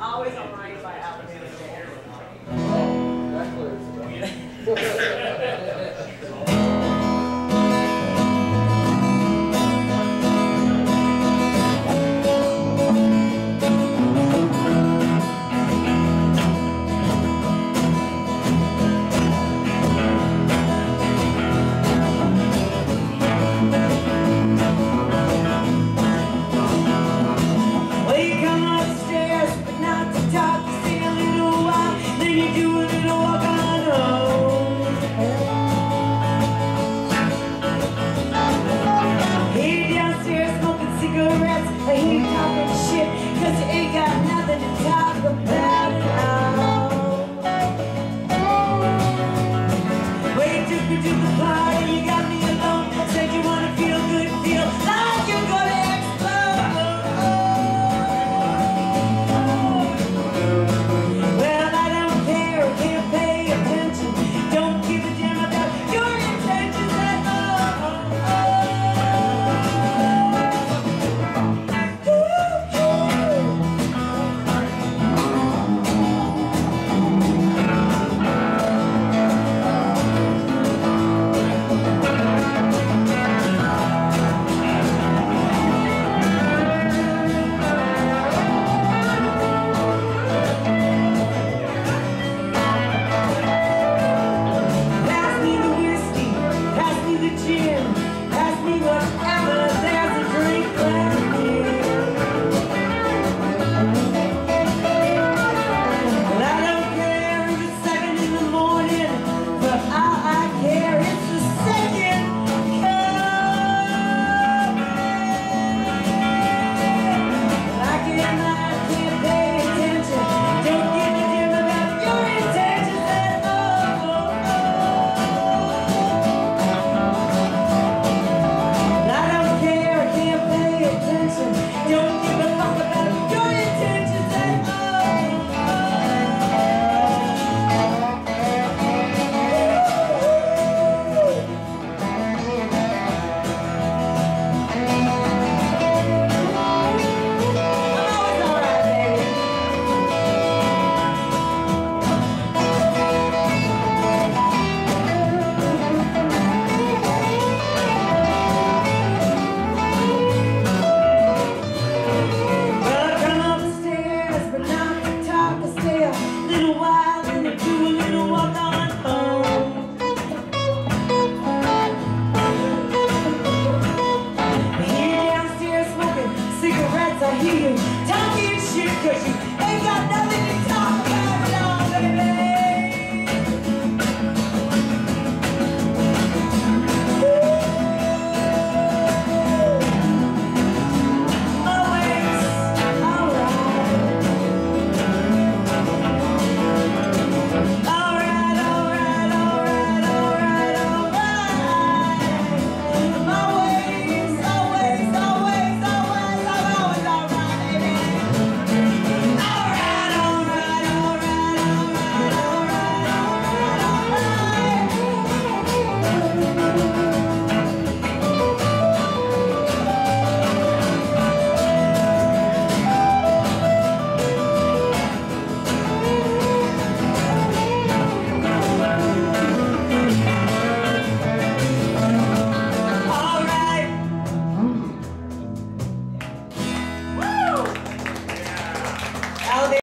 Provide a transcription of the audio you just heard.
always on my by Alabama. Oh. Yeah. to